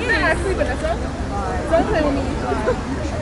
Is actually Vanessa? Don't play with me.